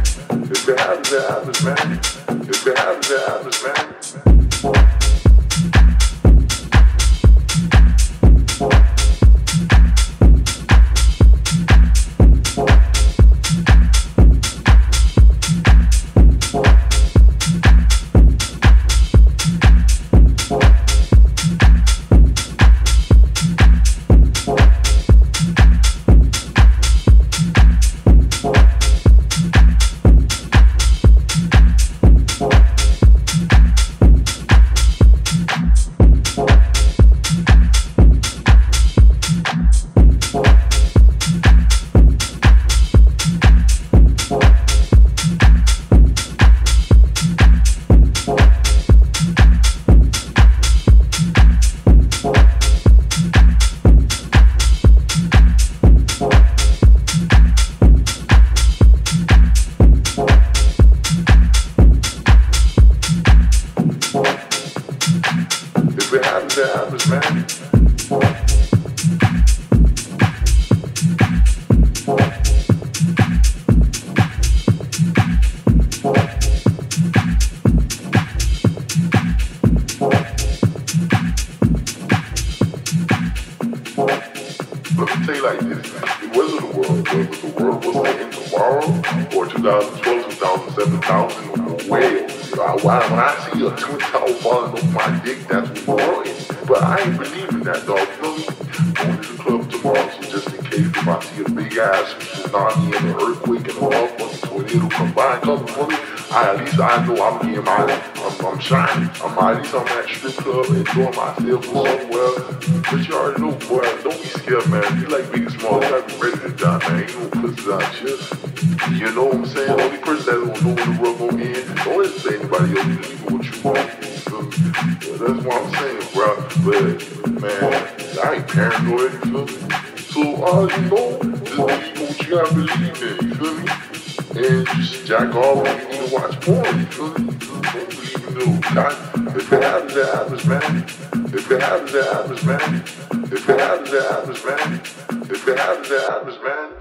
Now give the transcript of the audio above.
It's the habits, the habits, man. It's the habits, the habits, man. Jack off you need to watch porn, new kind. If it happens, it happens, man. If it happens, it happens, man. If it happens, it happens, man. If it happens, it happens, man.